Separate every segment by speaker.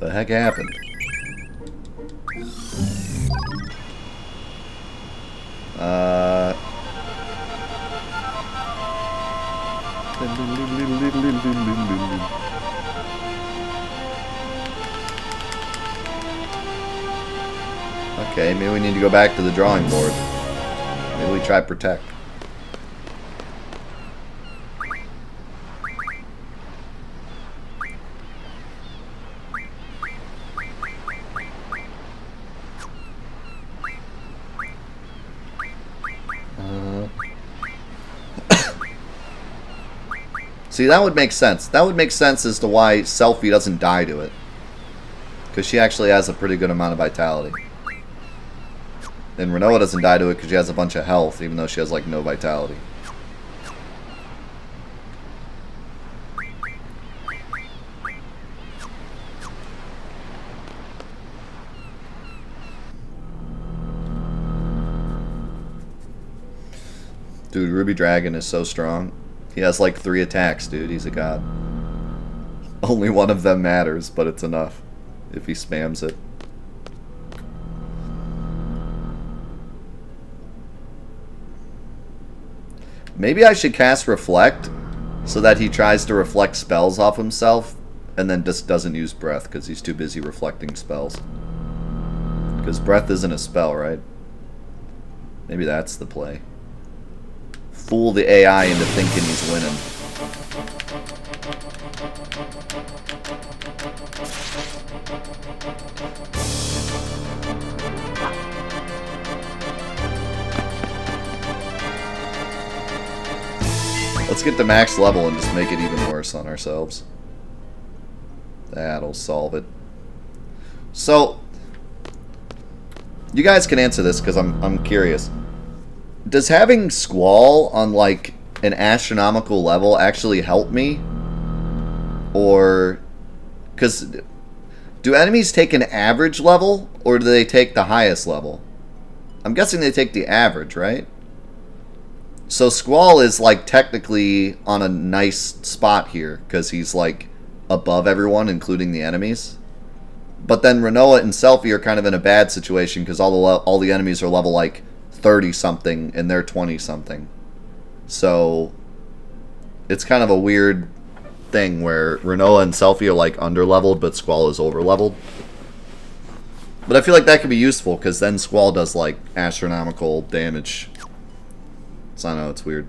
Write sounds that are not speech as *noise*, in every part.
Speaker 1: The heck happened? Uh... Okay, maybe we need to go back to the drawing board. Maybe we try protect. See, that would make sense. That would make sense as to why Selphie doesn't die to it. Because she actually has a pretty good amount of vitality. And Rinoa doesn't die to it because she has a bunch of health, even though she has, like, no vitality. Dude, Ruby Dragon is so strong. He has like three attacks, dude. He's a god. Only one of them matters, but it's enough if he spams it. Maybe I should cast Reflect so that he tries to reflect spells off himself and then just doesn't use Breath because he's too busy reflecting spells. Because Breath isn't a spell, right? Maybe that's the play. Fool the AI into thinking he's winning. Let's get to max level and just make it even worse on ourselves. That'll solve it. So, you guys can answer this because I'm, I'm curious. Does having Squall on, like, an astronomical level actually help me? Or, because, do enemies take an average level, or do they take the highest level? I'm guessing they take the average, right? So Squall is like technically on a nice spot here because he's like above everyone, including the enemies. But then Rinoa and Selphie are kind of in a bad situation because all the all the enemies are level like thirty something and they're twenty something. So it's kind of a weird thing where Rinoa and Selphie are like under leveled, but Squall is over leveled. But I feel like that could be useful because then Squall does like astronomical damage so I know it's weird.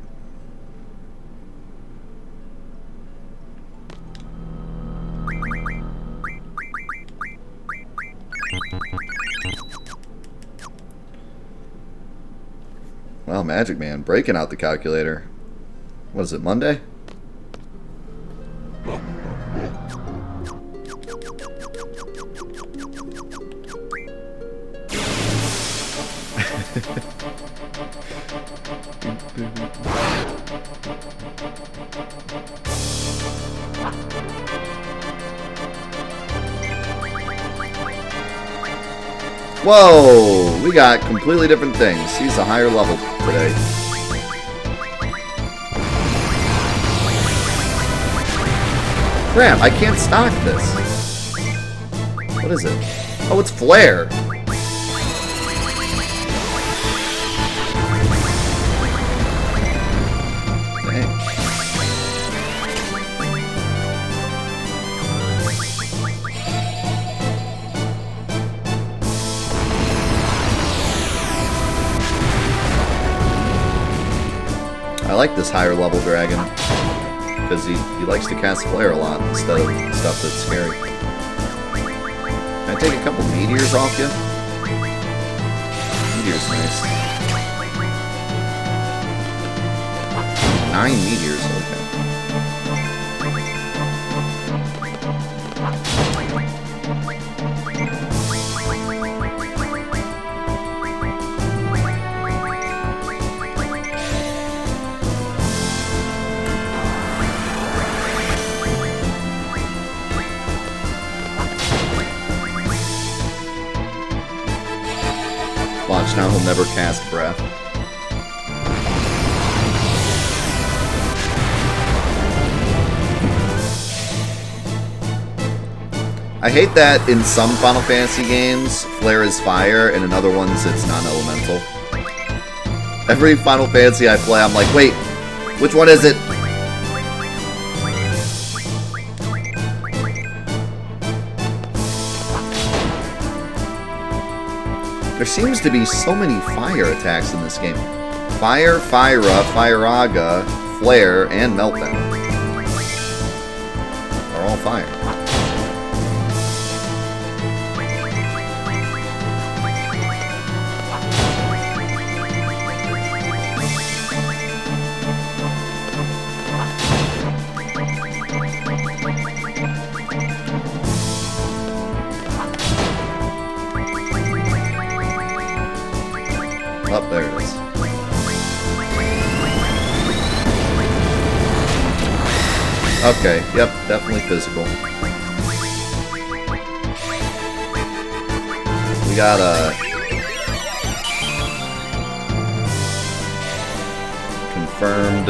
Speaker 1: Well, Magic Man breaking out the calculator. What is it, Monday? Whoa! We got completely different things. He's a higher level today. Crap, I can't stock this. What is it? Oh, it's Flare. I like this higher level dragon because he, he likes to cast flare a lot instead of stuff that's scary. Can I take a couple meteors off you? Meteors nice. Nine meteors, okay. Now, he'll never cast breath. I hate that in some Final Fantasy games, Flare is fire, and in other ones it's non-elemental. Every Final Fantasy I play, I'm like, wait, which one is it? There seems to be so many fire attacks in this game. Fire, Fira, Firaga, Flare, and Meltdown. Are all fire. Yep, definitely physical. We got a confirmed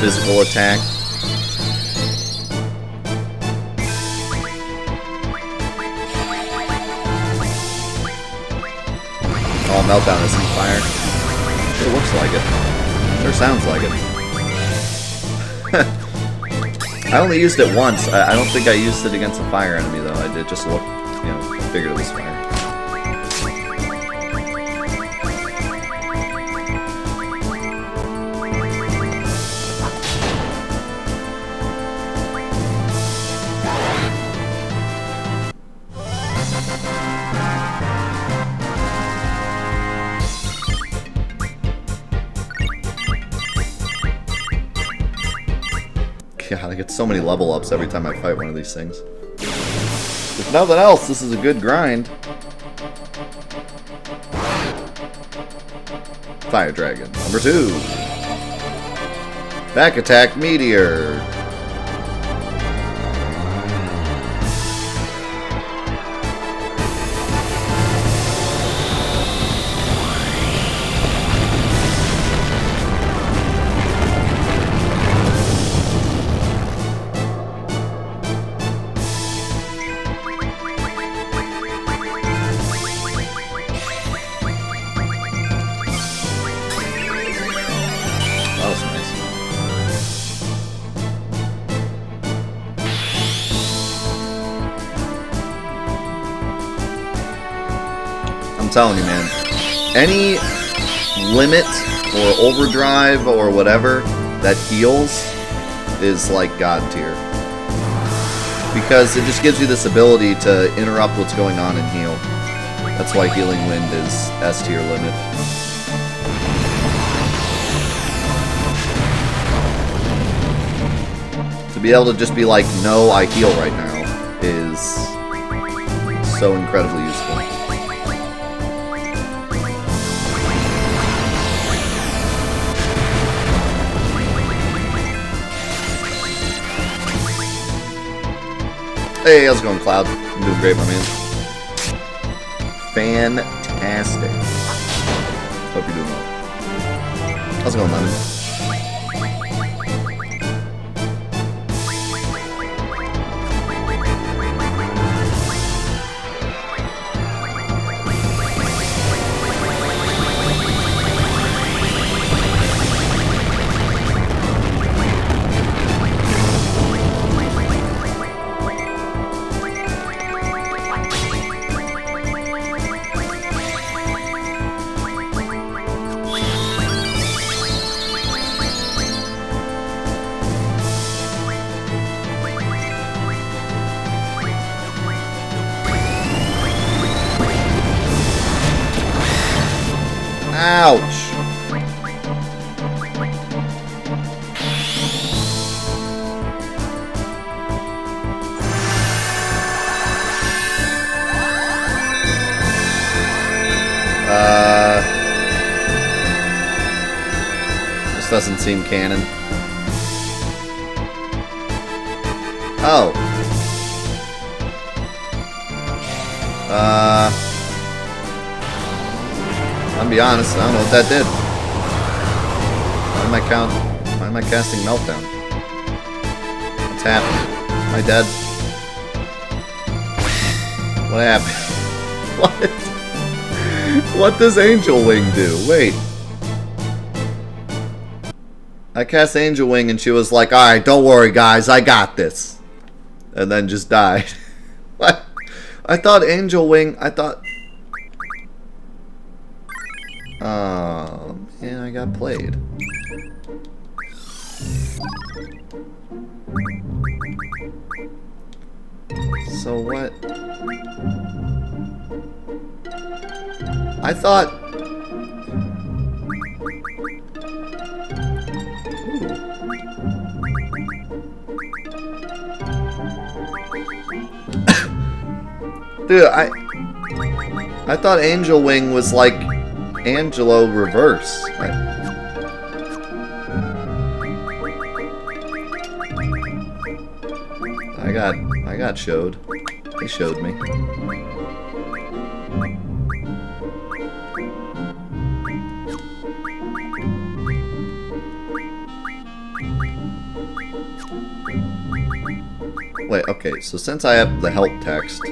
Speaker 1: physical attack. Oh, meltdown isn't fire. It looks like it. Or sounds like it. I only used it once. I, I, don't think I used it against a fire enemy, though. I did just look, you know, figured it was fire. Many level ups every time I fight one of these things. If nothing else, this is a good grind. Fire Dragon, number two. Back Attack Meteor. Any limit or overdrive or whatever that heals is like god tier. Because it just gives you this ability to interrupt what's going on and heal. That's why Healing Wind is S tier limit. To be able to just be like, no, I heal right now, is so incredibly useful. Hey, how's it going, Cloud? I'm doing great, my man. Fantastic. Hope you're doing well. How's it going, Lemon? Seem canon. Oh. Uh. I'll be honest, I don't know what that did. Why am I count? Why am I casting meltdown? What's happening? Am I dead? What happened? *laughs* what? What does Angel Wing do? Wait. I cast Angel Wing and she was like, alright, don't worry guys, I got this. And then just died. *laughs* I thought Angel Wing, I thought... Um, oh, man, I got played. So what? I thought... Dude, I... I thought Angel Wing was like Angelo reverse. I, I got I got showed. They showed me. Wait, okay, so since I have the help text...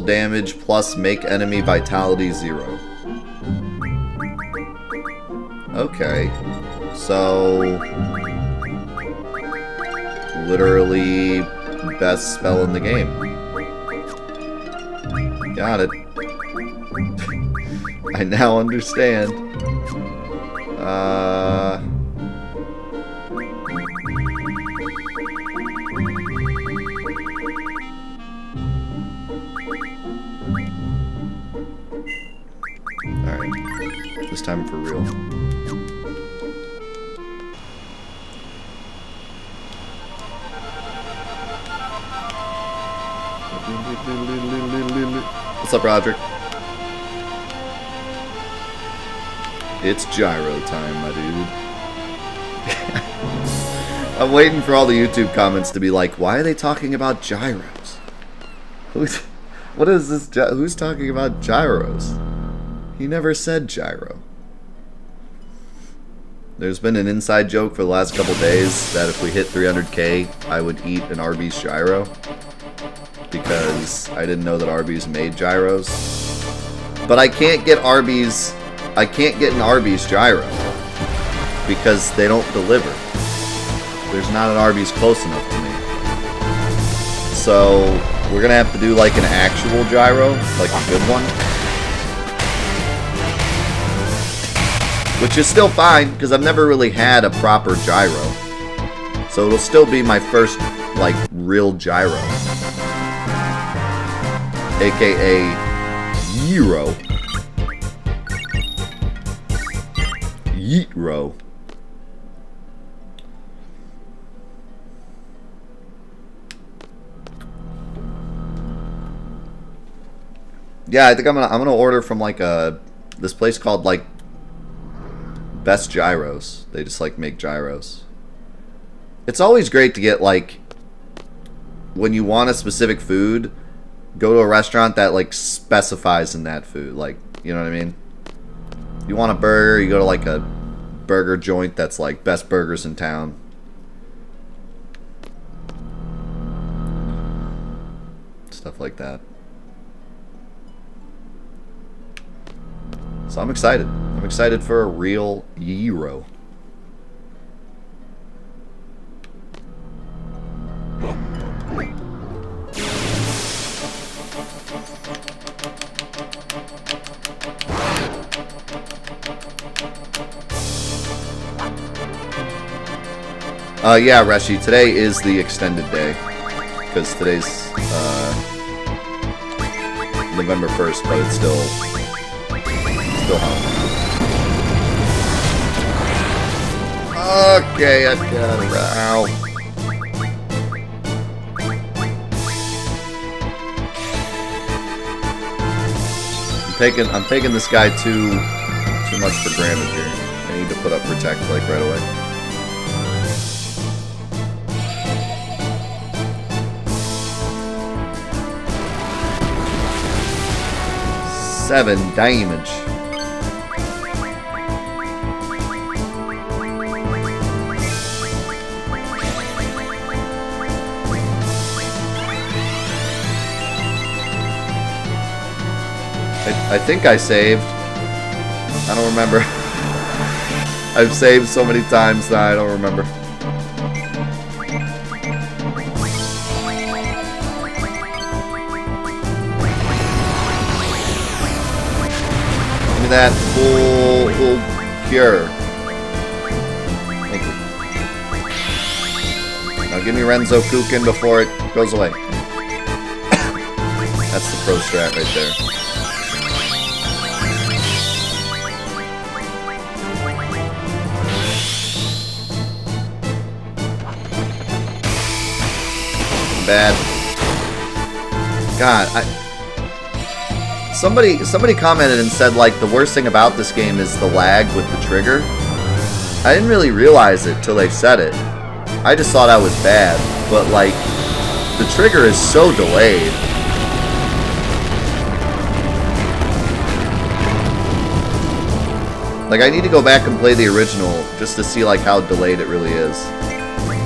Speaker 1: Damage plus make enemy vitality zero. Okay. So... Literally best spell in the game. Got it. *laughs* I now understand. Time for real. What's up, Roger? It's gyro time, my dude. *laughs* I'm waiting for all the YouTube comments to be like, why are they talking about gyros? *laughs* Who's, what is this? Who's talking about gyros? He never said gyro. There's been an inside joke for the last couple days that if we hit 300k, I would eat an Arby's gyro. Because I didn't know that Arby's made gyros. But I can't get Arby's, I can't get an Arby's gyro. Because they don't deliver. There's not an Arby's close enough to me. So, we're gonna have to do like an actual gyro, like a good one. Which is still fine, because I've never really had a proper gyro. So it'll still be my first, like, real gyro. AKA Gyro. Yeetro. Yeah, I think I'm gonna I'm gonna order from like a this place called like Best Gyros. They just like make gyros. It's always great to get like when you want a specific food, go to a restaurant that like specifies in that food. Like, you know what I mean? You want a burger, you go to like a burger joint that's like best burgers in town. Stuff like that. So I'm excited. I'm excited for a real gyro. Uh, yeah, Reshi, today is the extended day. Because today's, uh, November 1st, but it's still, Wilhelm. Okay, I got it. Ow. I'm taking I'm taking this guy too too much for granted here. I need to put up protect like right away. Seven damage. I, think I saved. I don't remember. *laughs* I've saved so many times that I don't remember. Give me that full, full cure. Thank you. Now give me Renzokuken before it goes away. *coughs* That's the pro strat right there. Bad. God, I... Somebody, somebody commented and said, like, the worst thing about this game is the lag with the trigger. I didn't really realize it till they said it. I just thought I was bad, but, like, the trigger is so delayed. Like, I need to go back and play the original just to see, like, how delayed it really is.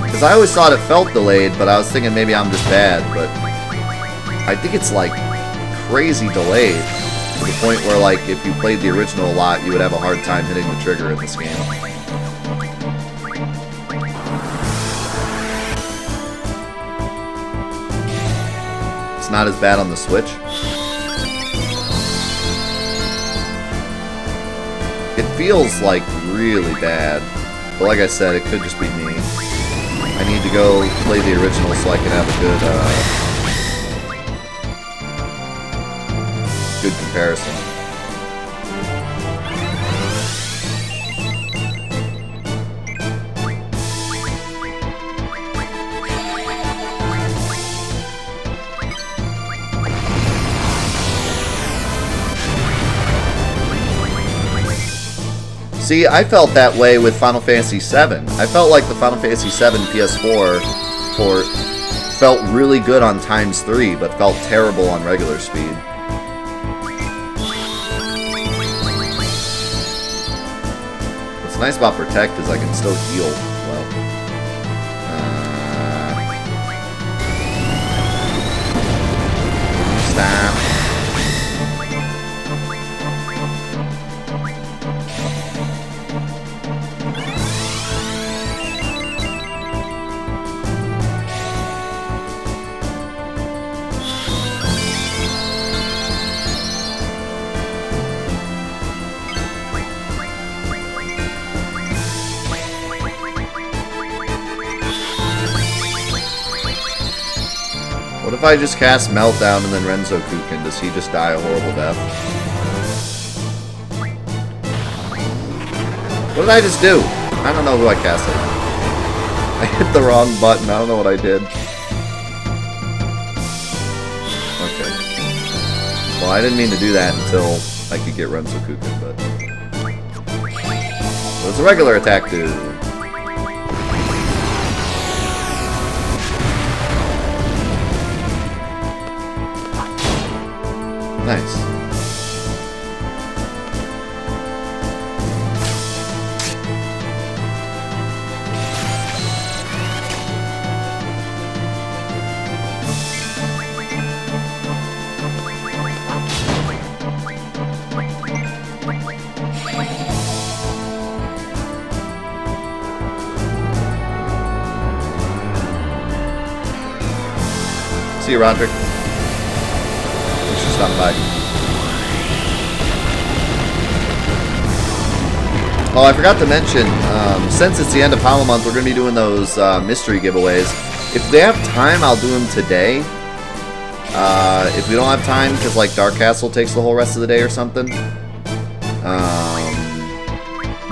Speaker 1: Because I always thought it felt delayed, but I was thinking maybe I'm just bad, but I think it's like crazy delayed to the point where like if you played the original a lot, you would have a hard time hitting the trigger in this game. It's not as bad on the Switch. It feels like really bad, but like I said, it could just be me. I need to go play the original so I can have a good, uh, good comparison. See, I felt that way with Final Fantasy VII. I felt like the Final Fantasy VII PS4 port felt really good on times 3, but felt terrible on regular speed. What's nice about Protect is I can still heal if I just cast Meltdown and then Renzokuken? Does he just die a horrible death? What did I just do? I don't know who I cast casted. *laughs* I hit the wrong button. I don't know what I did. Okay. Well, I didn't mean to do that until I could get Renzokuken, but... So it's a regular attack dude. Nice. See you, Roderick. Oh, I forgot to mention, um, since it's the end of Hollow Month, we're going to be doing those uh, mystery giveaways. If they have time, I'll do them today. Uh, if we don't have time, because like Dark Castle takes the whole rest of the day or something, um,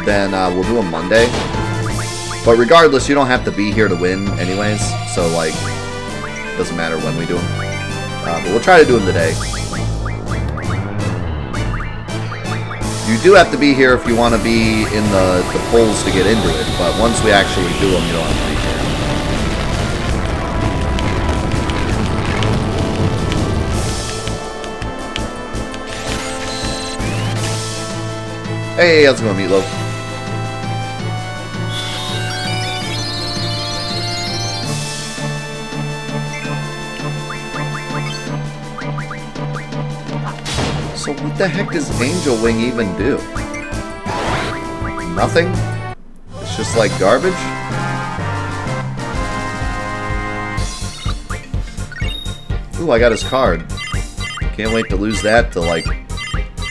Speaker 1: then uh, we'll do them Monday. But regardless, you don't have to be here to win anyways. So, like, doesn't matter when we do them. Uh, but we'll try to do them today. You do have to be here if you want to be in the, the polls to get into it. But once we actually do them, you don't have to be here. Hey, how's it going, Meatloaf? What the heck does Angel Wing even do? Nothing? It's just like garbage? Ooh, I got his card. Can't wait to lose that to, like,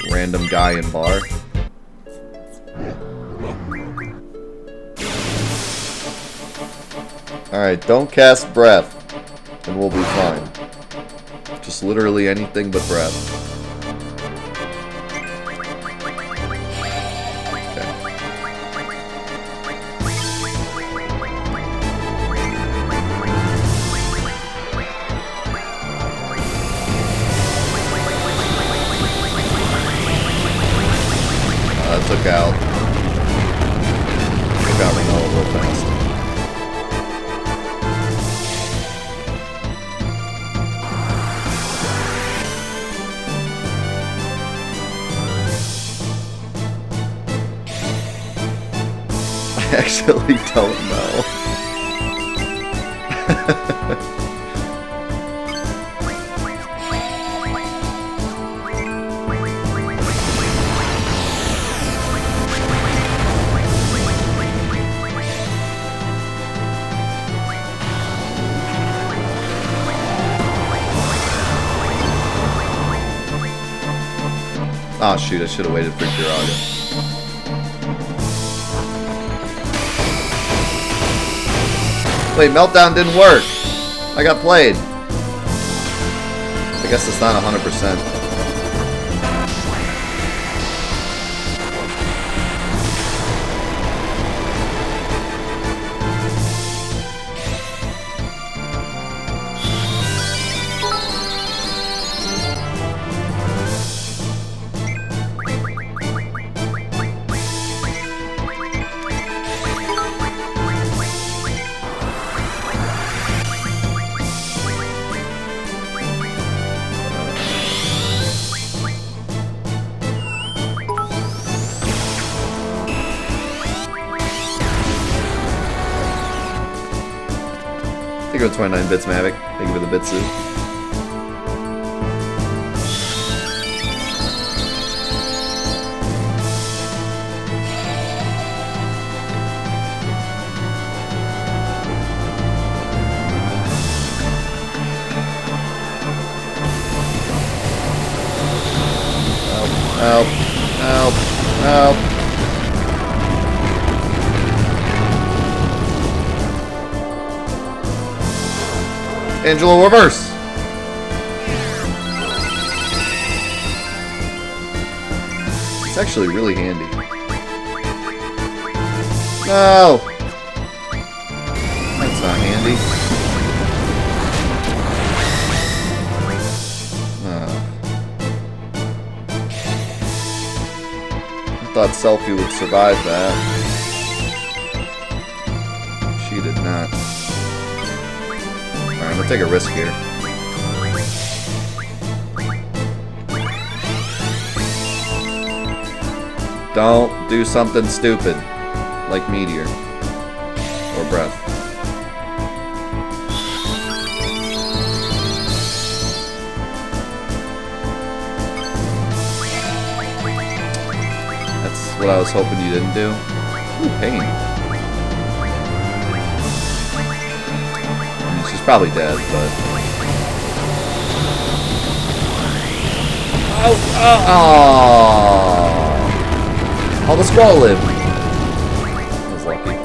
Speaker 1: random guy in bar. Alright, don't cast breath, and we'll be fine. Just literally anything but breath. Should have waited for Kiraga. Wait, Meltdown didn't work. I got played. I guess it's not 100%. 29 bits, Mavic. Thank you for the bitsu. Help, Angelo reverse. It's actually really handy. No! That's not handy. Ah. I thought Selphie would survive that. Take a risk here. Don't do something stupid. Like Meteor. Or Breath. That's what I was hoping you didn't do. Ooh, pain. Probably dead, but... Oh, oh, oh. Oh, the squall lived. Was lucky.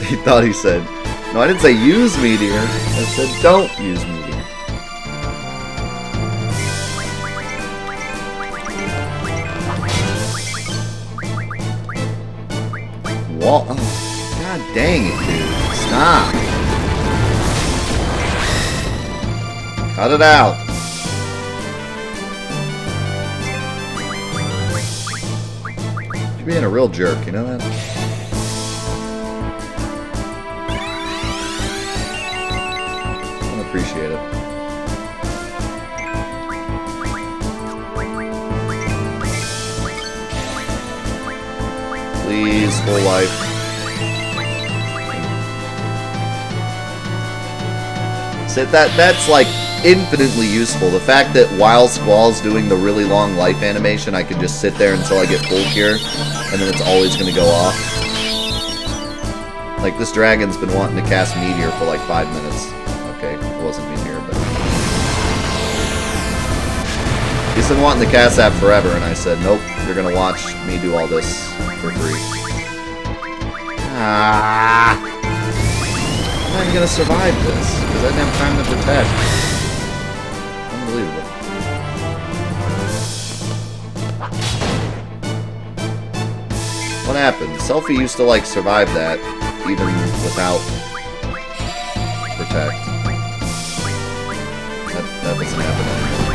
Speaker 1: *laughs* He thought he said, no, I didn't say use Meteor. I said don't use Meteor. Cut it out. You're being a real jerk, you know that? I appreciate it. Please, full life. So that that's like infinitely useful. The fact that while Squall's doing the really long life animation, I can just sit there until I get full cure, and then it's always going to go off. Like, this dragon's been wanting to cast Meteor for like five minutes. Okay, it wasn't Meteor, but... He's been wanting to cast that forever, and I said, nope, you're going to watch me do all this for free. Ah! I'm not even to survive this, because I didn't have time to protect. Selphie used to, like, survive that, even without protect. That, that doesn't happen anymore.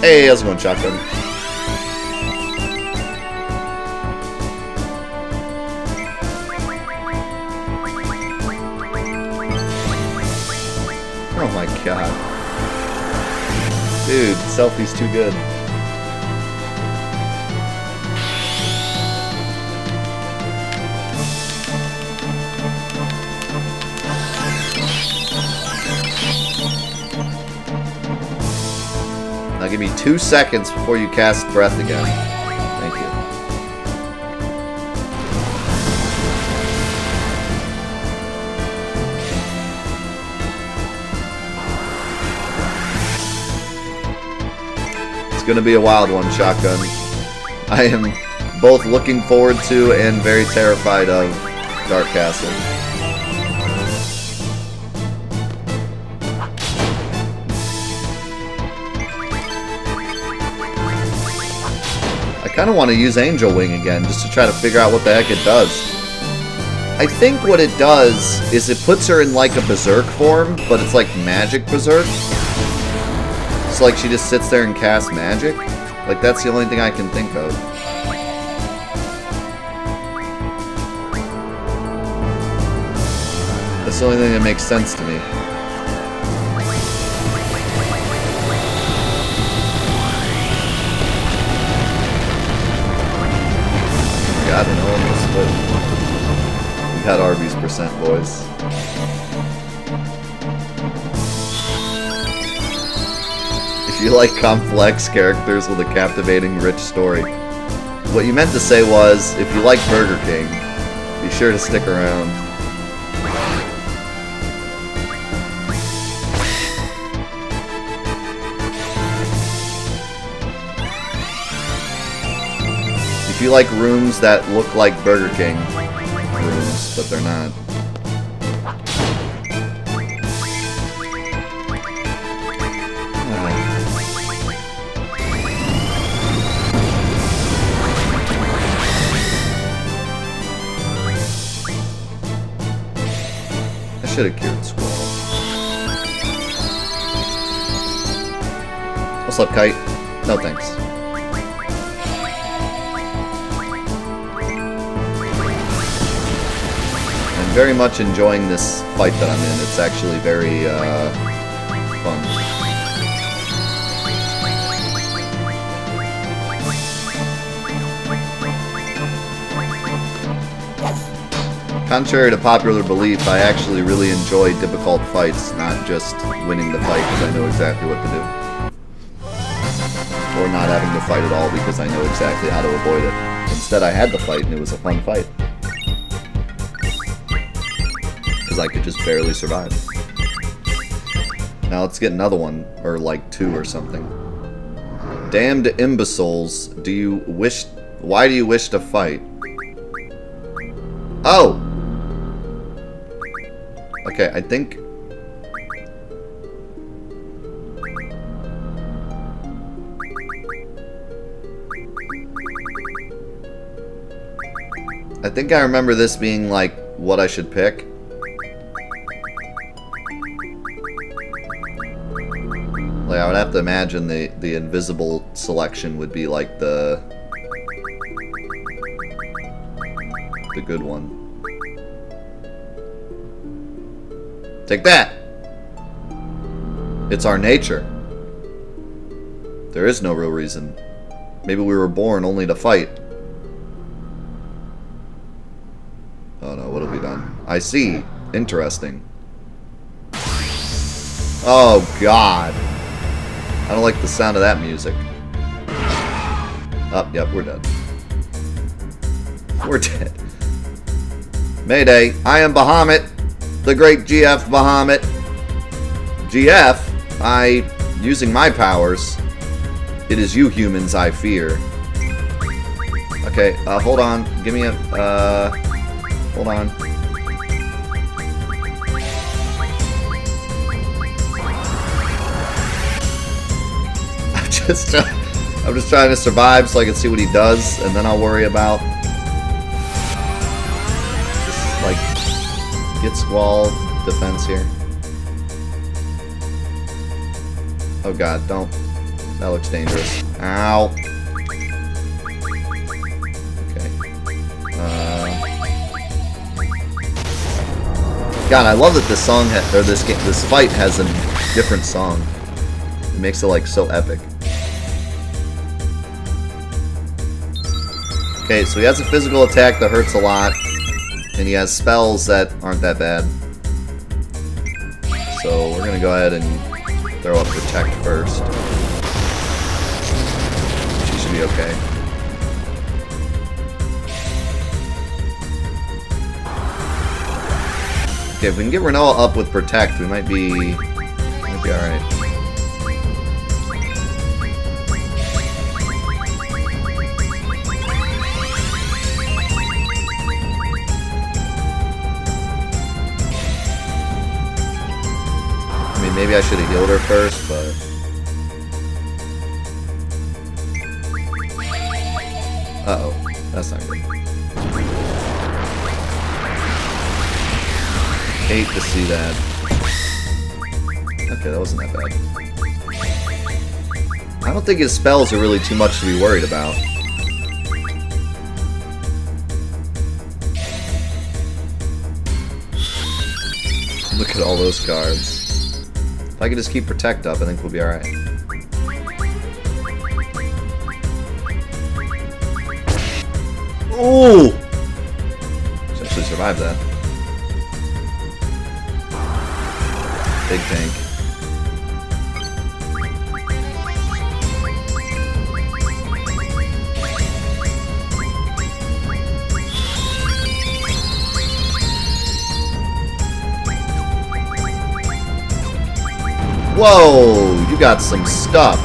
Speaker 1: Hey, how's it going, Shotgun? Oh my god. Dude, Selphie's too good. Two seconds before you cast breath again. Thank you. It's gonna be a wild one, Shotgun. I am both looking forward to and very terrified of Dark Castle. Kind of want to use Angel Wing again, just to try to figure out what the heck it does. I think what it does is it puts her in like a Berserk form, but it's like Magic Berserk. It's like she just sits there and casts magic? Like that's the only thing I can think of. That's the only thing that makes sense to me. Had Arby's percent, boys. If you like complex characters with a captivating, rich story. What you meant to say was, if you like Burger King, be sure to stick around. If you like rooms that look like Burger King rooms, but they're not. I should have cured Squall. What's up, Kite? No thanks. Very much enjoying this fight that I'm in. It's actually very uh, fun. Contrary to popular belief, I actually really enjoy difficult fights, not just winning the fight because I know exactly what to do. Or not having to fight at all because I know exactly how to avoid it. Instead, I had the fight and it was a fun fight. just barely survived. Now let's get another one, or like two or something. Damned imbeciles, do you wish... Why do you wish to fight? Oh! Okay, I think... I think I remember this being, like, what I should pick. To imagine the the invisible selection would be like the the good one. Take that! It's our nature. There is no real reason. Maybe we were born only to fight. Oh no, what have we done? I see. Interesting. Oh god. I don't like the sound of that music. Up, oh, yep, we're dead. We're dead. Mayday, I am Bahamut, the great GF Bahamut. GF, I, using my powers, it is you humans I fear. Okay, uh, hold on. Give me a, uh, hold on. Just, uh, I'm just trying to survive so I can see what he does, and then I'll worry about just, like, get Squall defense here. Oh god, don't. That looks dangerous. Ow. Okay. Uh, god, I love that this song or this game, this fight has a different song. It makes it like so epic. Okay, so he has a physical attack that hurts a lot, and he has spells that aren't that bad. So we're gonna go ahead and throw up Protect first. She should be okay. Okay, if we can get Rinoa up with Protect, we might be... might be alright. Maybe I should have healed her first, but... Uh-oh. That's not good. Hate to see that. Okay, that wasn't that bad. I don't think his spells are really too much to be worried about. Look at all those cards. If I can just keep Protect up, I think we'll be alright. Ooh! Actually survived that. Big tank. Whoa! You got some stuff.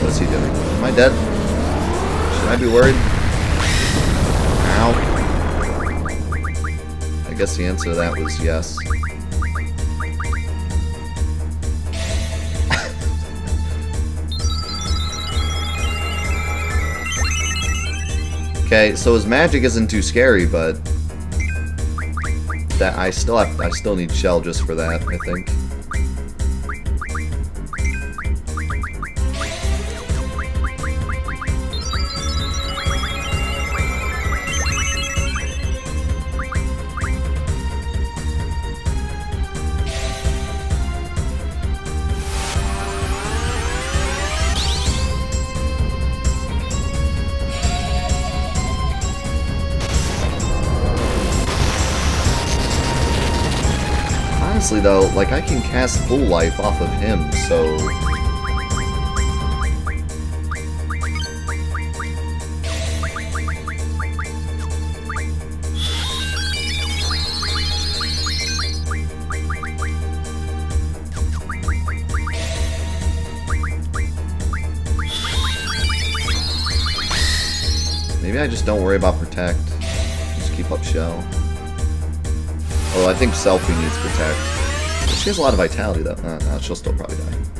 Speaker 1: What's he doing? Am I dead? Should I be worried? Ow. I guess the answer to that was yes. *laughs* okay, so his magic isn't too scary, but that I still have I still need shell just for that, I think. Though, like I can cast full life off of him, so Maybe I just don't worry about Protect. Just keep up Shell. Oh, I think Selphie needs Protect. She has a lot of vitality, though. Uh, no, she'll still probably die.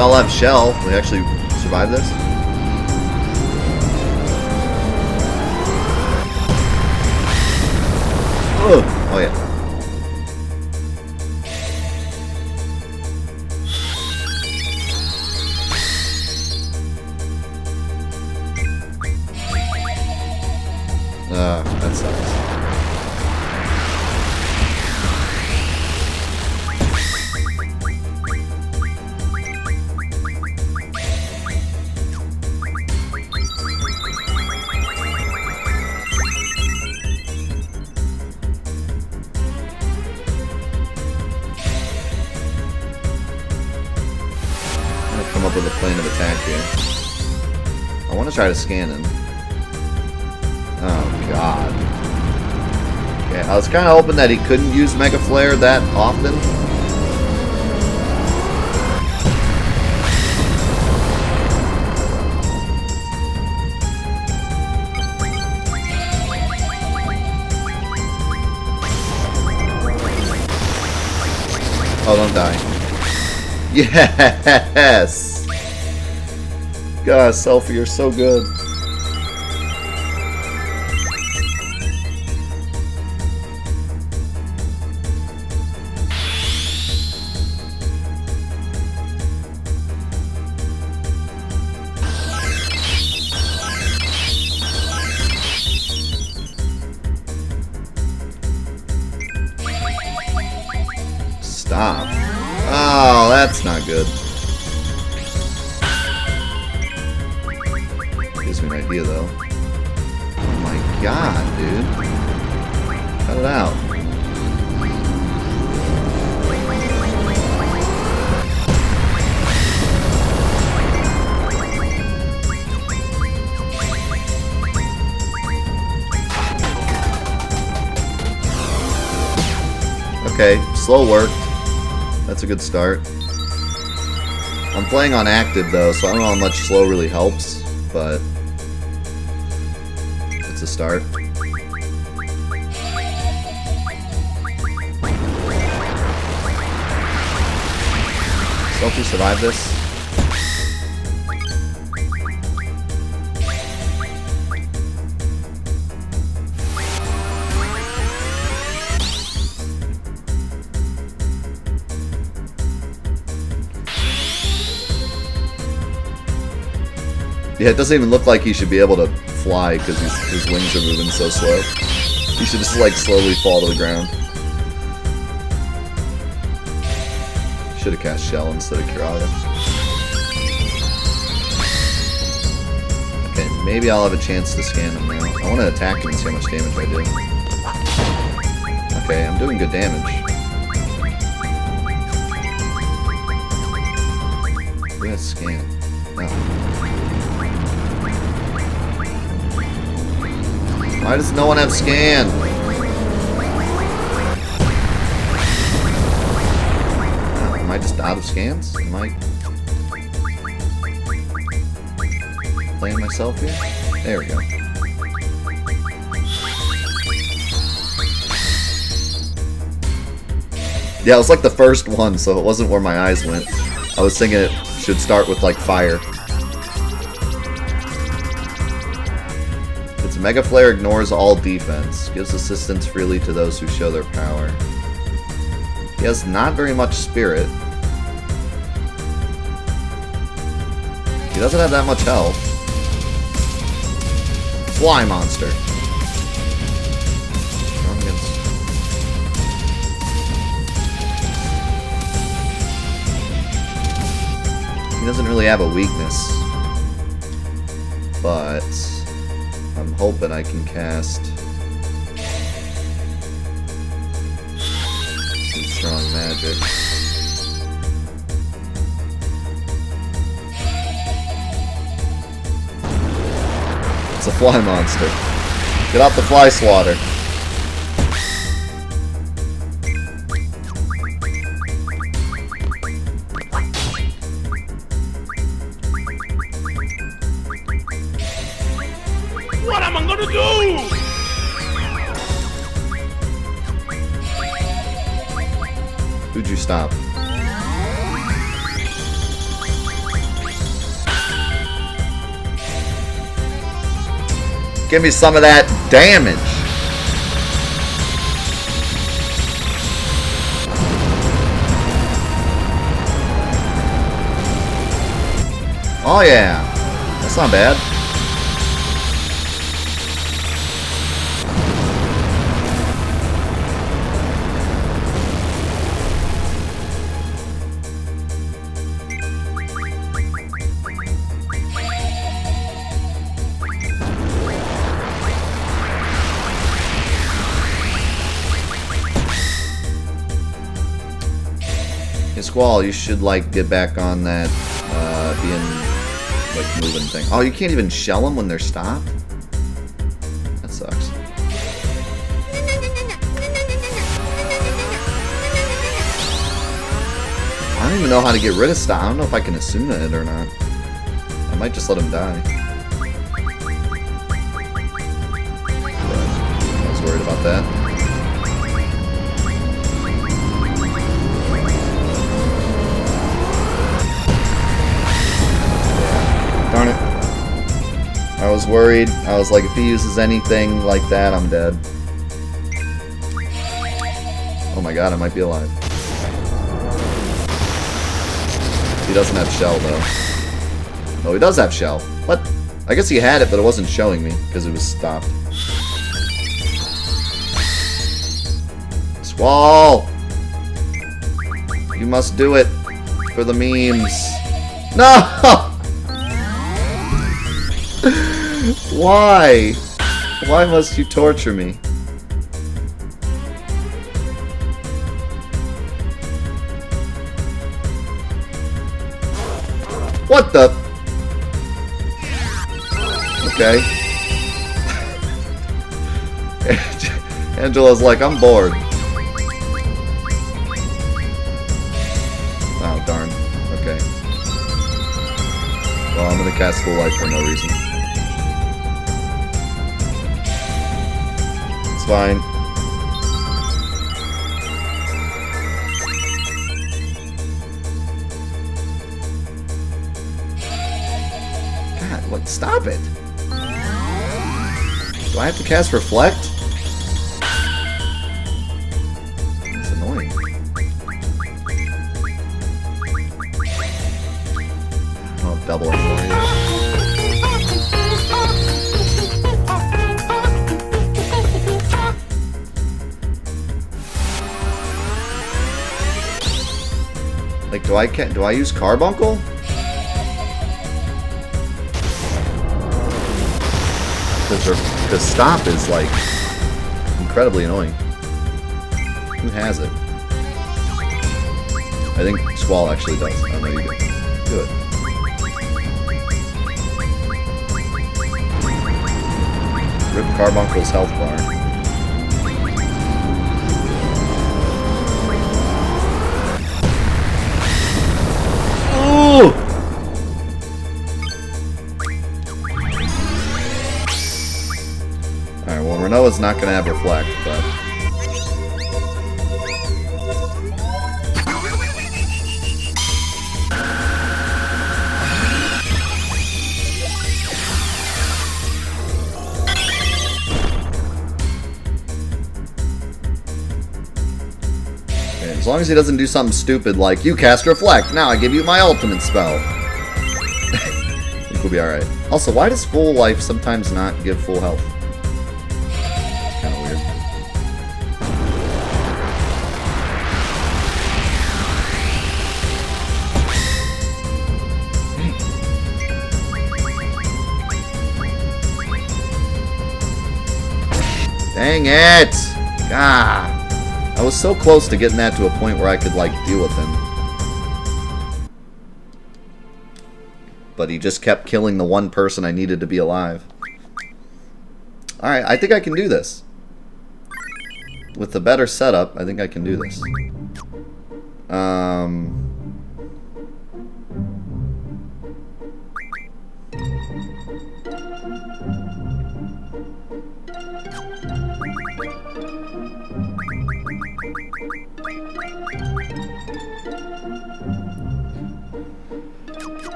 Speaker 1: All have shell. We actually survive this. Ugh. Oh yeah. Kind of hoping that he couldn't use Mega Flare that often. Oh, don't die. *laughs* Yes! God, Selphie, you're so good. Good start. I'm playing on active though, so I don't know how much slow really helps, but it's a start. Sophie survive this? Yeah, it doesn't even look like he should be able to fly because his wings are moving so slow. He should just like slowly fall to the ground. Should have cast Shell instead of Curaga. Okay, maybe I'll have a chance to scan him now. I want to attack him and see how much damage I do. Okay, I'm doing good damage. Has scan? Oh. Why does no one have scan? Oh, am I just out of scans? Am I playing myself here? There we go. Yeah, it was like the first one, so it wasn't where my eyes went. I was thinking it should start with like fire. Mega Flare ignores all defense, gives assistance freely to those who show their power. He has not very much spirit. He doesn't have that much health. Fly monster. He doesn't really have a weakness. But I'm hoping I can cast some strong magic. It's a fly monster. Get off the fly swatter. Give me some of that damage. Oh yeah. That's not bad. Squall, you should like get back on that uh, being like moving thing. Oh, you can't even shell them when they're stopped. That sucks. I don't even know how to get rid of stop. I don't know if I can assume it or not. I might just let him die. I was worried about that. I was worried. I was like, if he uses anything like that, I'm dead. Oh my god, I might be alive. He doesn't have shell, though. Oh, he does have shell. What? I guess he had it, but it wasn't showing me, because it was stopped. Squall! You must do it for the memes. No! *laughs* Why? Why must you torture me? What the? Okay. *laughs* Angela's like, I'm bored. Oh, darn. Okay. Well, I'm gonna cast Full Life for no reason. Fine. God, what? Stop it! Do I have to cast Reflect? That's annoying. Oh, double do I do I use Carbuncle? Because stop is like incredibly annoying. Who has it? I think Squall actually does. Oh, I know you do. Do it. Rip Carbuncle's health bar. Rinoa's not going to have Reflect, but... As long as he doesn't do something stupid like, you cast Reflect, now I give you my ultimate spell. *laughs* I think we'll be alright. Also, why does full life sometimes not give full health? Dang it! God. I was so close to getting that to a point where I could, like, deal with him. But he just kept killing the one person I needed to be alive. Alright, I think I can do this. With the better setup, I think I can do this. Um...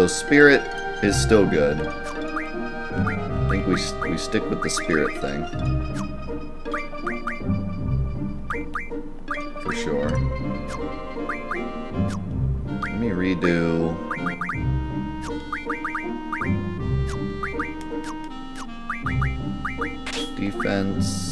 Speaker 1: So spirit is still good. I think we, we stick with the spirit thing. For sure. Let me redo... Defense...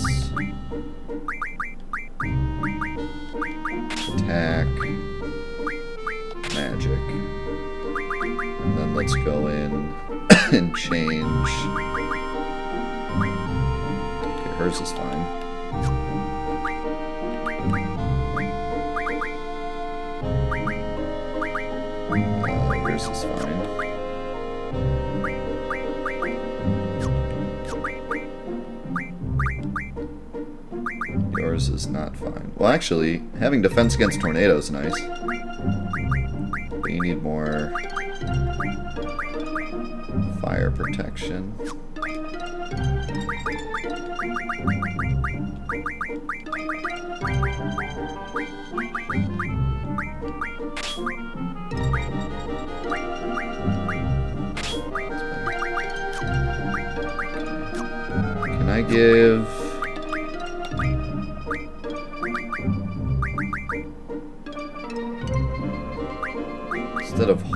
Speaker 1: actually, having defense against tornadoes nice.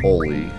Speaker 1: Holy...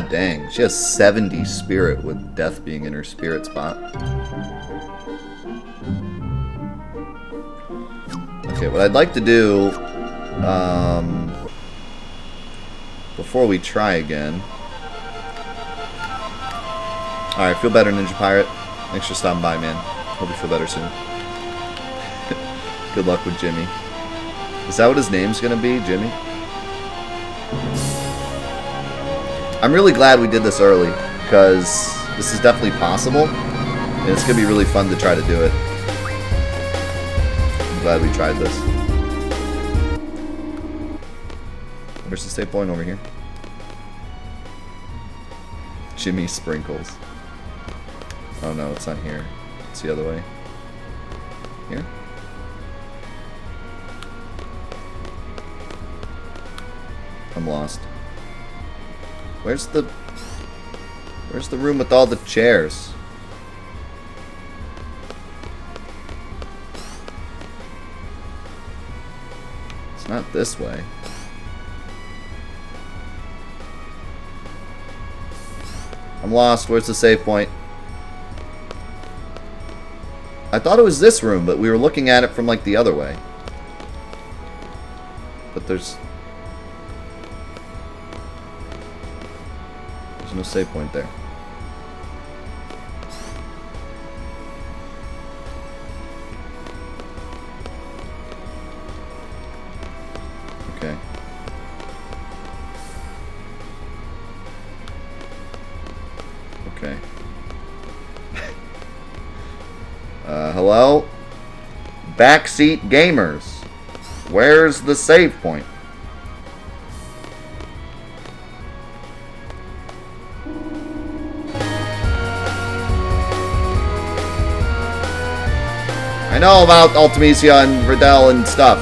Speaker 1: God dang, she has 70 spirit with death being in her spirit spot. Okay, what I'd like to do, um, before we try again. Alright, feel better, Ninja Pirate. Thanks for stopping by, man. Hope you feel better soon. *laughs* Good luck with Jimmy. Is that what his name's gonna be, Jimmy? I'm really glad we did this early, because this is definitely possible, and it's going to be really fun to try to do it. I'm glad we tried this. Where's the save point over here? Jimmy Sprinkles. Oh no, it's not here. It's the other way. Where's the... Where's the room with all the chairs? It's not this way. I'm lost. Where's the save point? I thought it was this room, but we were looking at it from, like, the other way. But there's... no save point there. Okay. Okay. *laughs* uh, hello? Backseat gamers. Where's the save point? Know about Ultimecia and Riddell and stuff.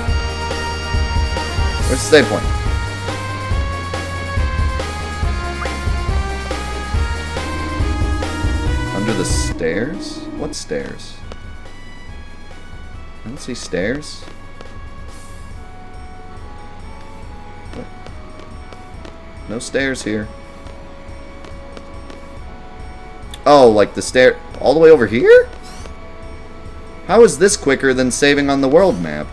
Speaker 1: Where's the save point? Under the stairs? What stairs? I don't see stairs. No stairs here. Oh, like the stair all the way over here? How is this quicker than saving on the world map?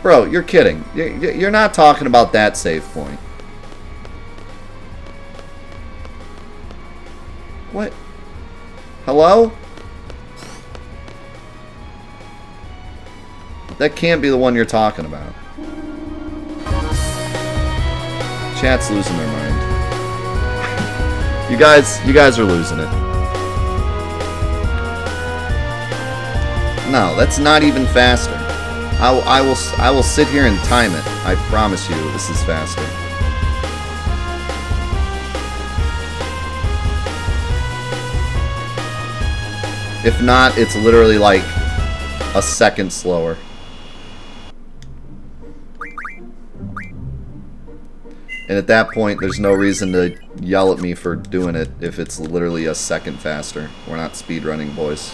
Speaker 1: Bro, you're kidding. You're not talking about that save point. What? Hello? That can't be the one you're talking about. Chat's losing their mind. you guys, you guys are losing it. No, that's not even faster. I, will, I will I will sit here and time it. I promise you, this is faster. If not, it's literally like a second slower. And at that point, there's no reason to yell at me for doing it if it's literally a second faster. We're not speedrunning, boys.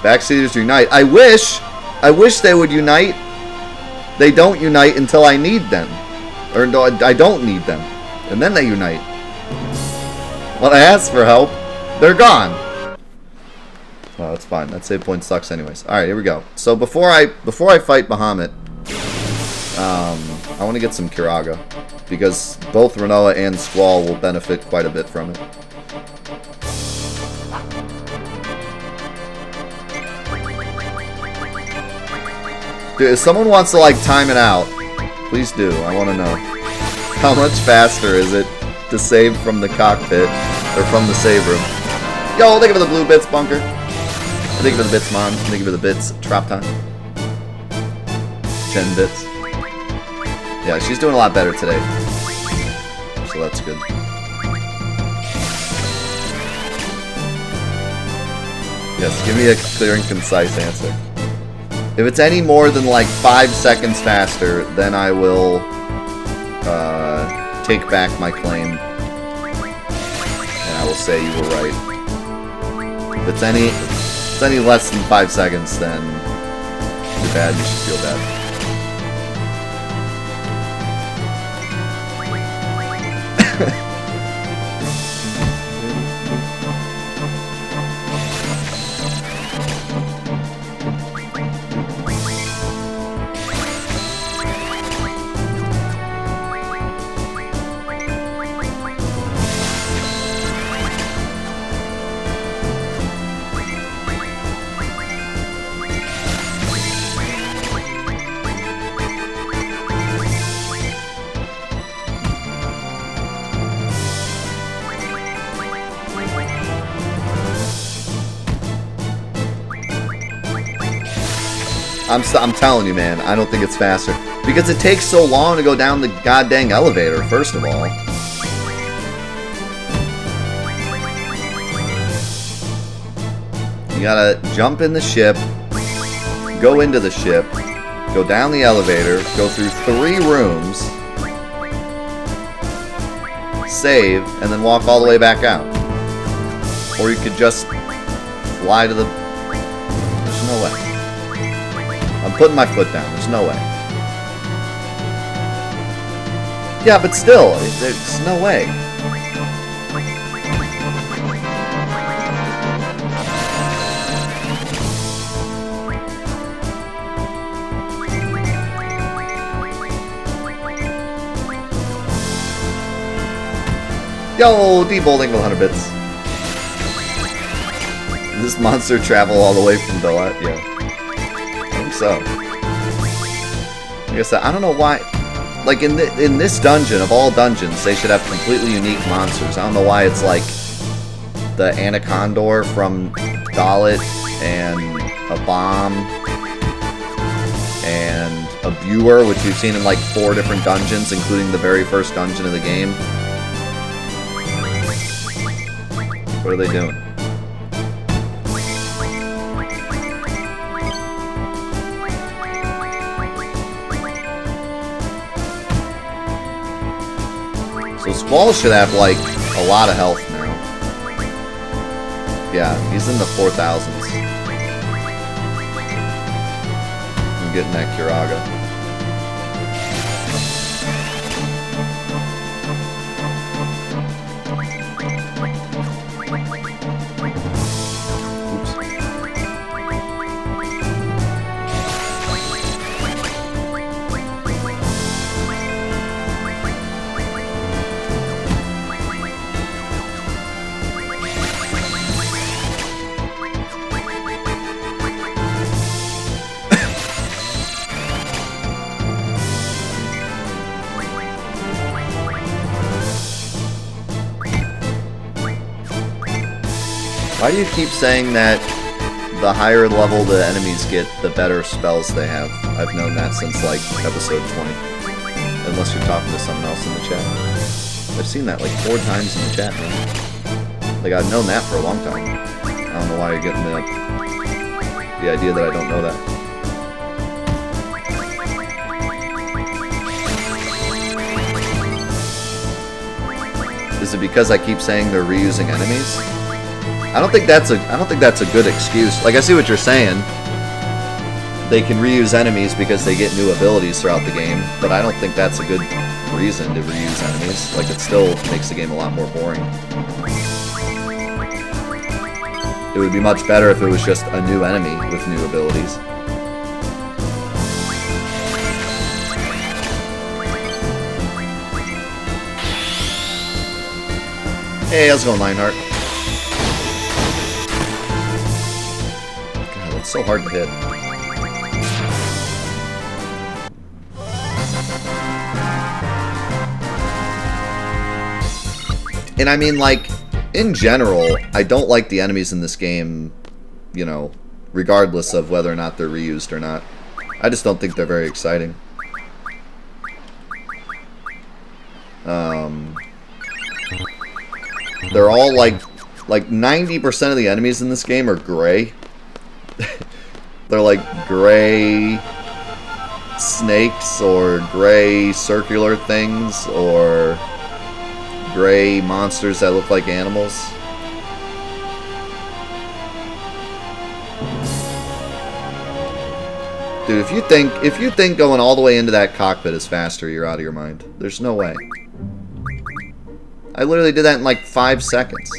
Speaker 1: Backseaters unite. I wish, I wish they would unite. They don't unite until I need them. Or no, I don't need them. And then they unite. When I ask for help, they're gone. Well, that's fine. That save point sucks anyways. Alright, here we go. So before I before I fight Bahamut, um, I want to get some Curaga, Because both Rinoa and Squall will benefit quite a bit from it. Dude, if someone wants to, like, time it out, please do. I want to know. *laughs* How much faster is it to save from the cockpit, or from the save room? Yo, thank you for the blue bits, Bunker. Thank you for the bits, Mom. Thank you for the bits, Trap Time. 10 bits. Yeah, she's doing a lot better today. So that's good. Yes, give me a clear and concise answer. If it's any more than like five seconds faster, then I will uh, take back my claim. And I will say you were right. If it's any, if it's any less than five seconds, then too bad. You should feel bad. I'm, I'm telling you, man, I don't think it's faster. Because it takes so long to go down the goddamn elevator, first of all. You gotta jump in the ship, go into the ship, go down the elevator, go through three rooms, save, and then walk all the way back out. Or you could just fly to the... putting my foot down. There's no way. Yeah, but still, there's no way. Yo, D-Bowling 100 bits. This monster travel all the way from Dollet? Yeah so. Like I said, I don't know why... Like, in, the, in this dungeon, of all dungeons, they should have completely unique monsters. I don't know why it's like the Anacondor from Dollet and a bomb and a viewer, which we've seen in like four different dungeons, including the very first dungeon of the game. What are they doing? Squall should have, like, a lot of health now. Yeah, he's in the 4,000s. I'm getting that Curaga. Why do you keep saying that the higher level the enemies get, the better spells they have? I've known that since, like, episode 20. Unless you're talking to someone else in the chat. I've seen that, like, four times in the chat. Like, I've known that for a long time. I don't know why you're getting the, the idea that I don't know that. Is it because I keep saying they're reusing enemies? I don't think that's a I don't think that's a good excuse. Like I see what you're saying. They can reuse enemies because they get new abilities throughout the game, but I don't think that's a good reason to reuse enemies. Like it still makes the game a lot more boring. It would be much better if it was just a new enemy with new abilities. Hey, how's it going, Lionheart? So hard to hit. And I mean, like, in general, I don't like the enemies in this game, you know, regardless of whether or not they're reused or not. I just don't think they're very exciting. Um, they're all like, like 90% of the enemies in this game are gray. They're like gray snakes or gray circular things or gray monsters that look like animals. Dude, if you think if you think going all the way into that cockpit is faster, you're out of your mind. There's no way. I literally did that in like five seconds.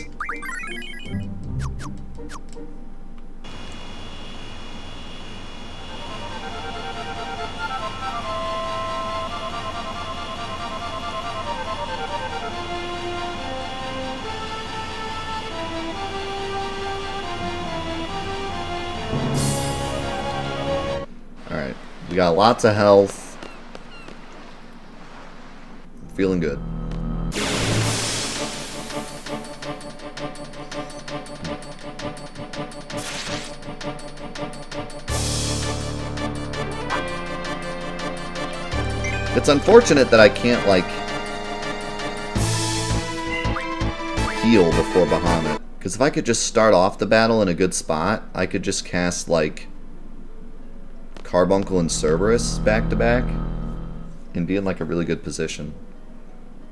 Speaker 1: We got lots of health. Feeling good. It's unfortunate that I can't, like, heal before Bahamut. Because if I could just start off the battle in a good spot, I could just cast, like, Carbuncle and Cerberus back-to-back and be in, like, a really good position.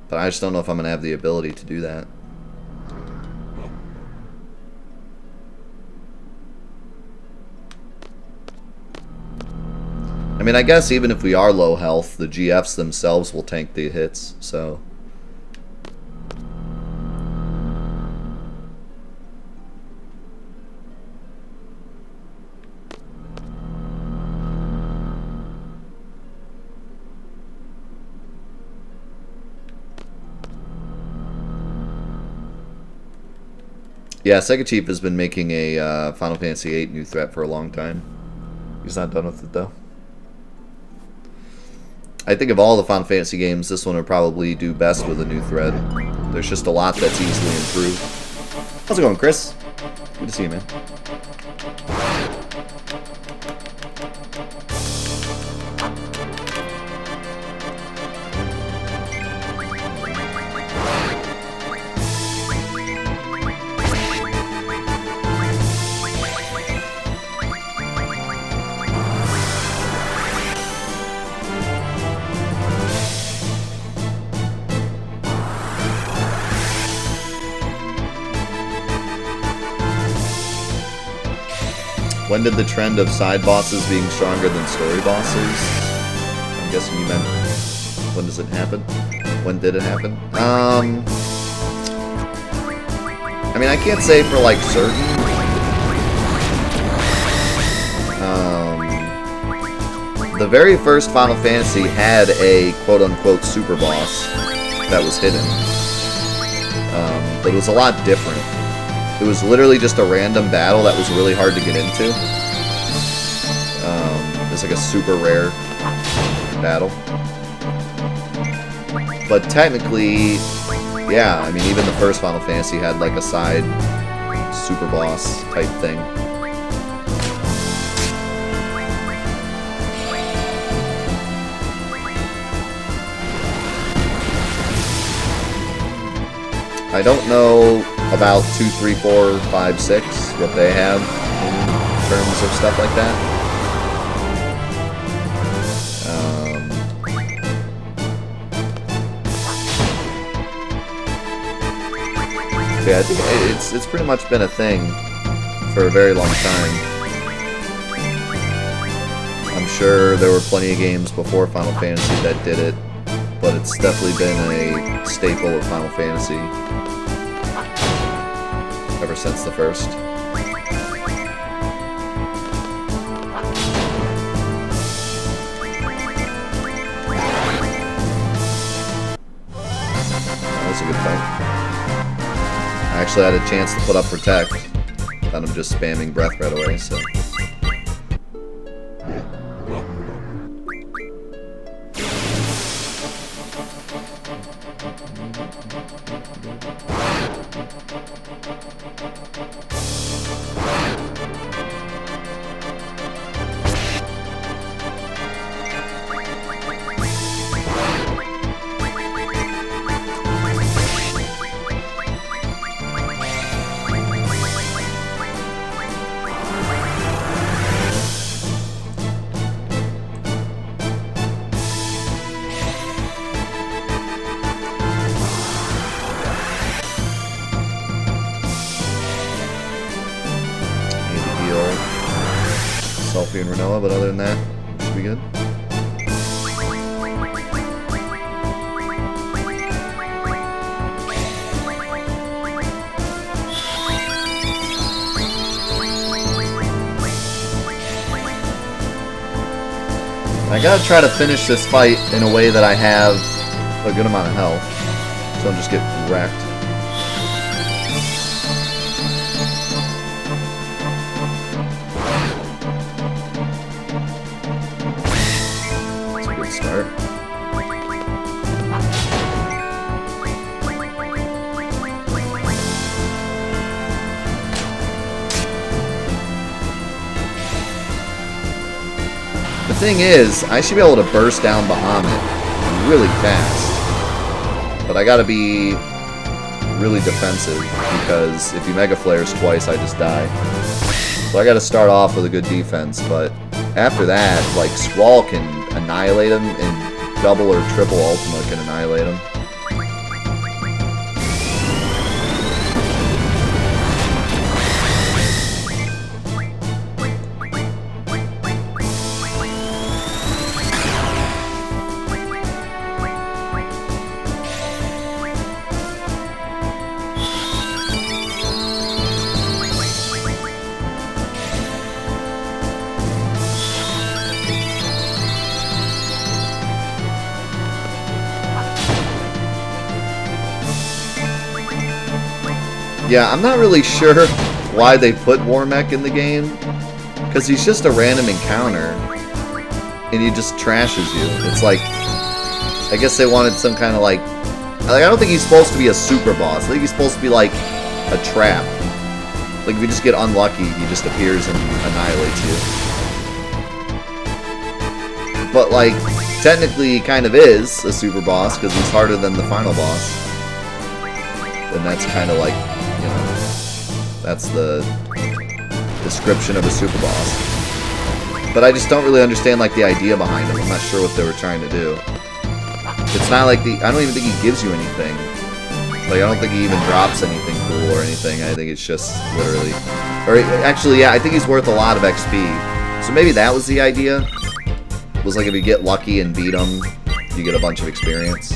Speaker 1: But I just don't know if I'm going to have the ability to do that. I mean, I guess even if we are low health, the GFs themselves will tank the hits, so... Yeah, Sega Chief has been making a uh, Final Fantasy VIII new threat for a long time. He's not done with it, though. I think of all the Final Fantasy games, this one would probably do best with a new thread. There's just a lot that's easily improved. How's it going, Chris? Good to see you, man. When did the trend of side bosses being stronger than story bosses? I'm guessing you meant when does it happen? When did it happen? Um, I mean, I can't say for like certain. Um, the very first Final Fantasy had a quote-unquote super boss that was hidden, um, but it was a lot different. It was literally just a random battle that was really hard to get into. Like a super rare battle. But technically, yeah, I mean, even the first Final Fantasy had like a side super boss type thing. I don't know about 2, 3, 4, 5, 6, what they have in terms of stuff like that. Yeah, I think it's, it's pretty much been a thing for a very long time. I'm sure there were plenty of games before Final Fantasy that did it, but it's definitely been a staple of Final Fantasy ever since the first. Actually had a chance to put up Protect. Then I'm just spamming Breath right away, so... I try to finish this fight in a way that I have a good amount of health. So I'm just get wrecked. Thing is, I should be able to burst down Bahamut really fast. But I gotta be really defensive, because if he Mega Flares twice, I just die. So I gotta start off with a good defense, but after that, like, Squall can annihilate him, and double or triple Ultima can annihilate him. Yeah, I'm not really sure why they put Warmech in the game. Because he's just a random encounter. And he just trashes you. It's like... I guess they wanted some kind of like... Like, I don't think he's supposed to be a super boss. I think he's supposed to be like a trap. Like, if you just get unlucky, he just appears and annihilates you. But, like, technically he kind of is a super boss, because he's harder than the final boss. And that's kind of like that's the description of a super boss. But I just don't really understand, like, the idea behind it. I'm not sure what they were trying to do. It's not like the... I don't even think he gives you anything. Like, I don't think he even drops anything cool or anything. I think it's just literally... Or, actually, yeah, I think he's worth a lot of XP. So maybe that was the idea? It Was like if you get lucky and beat him, you get a bunch of experience.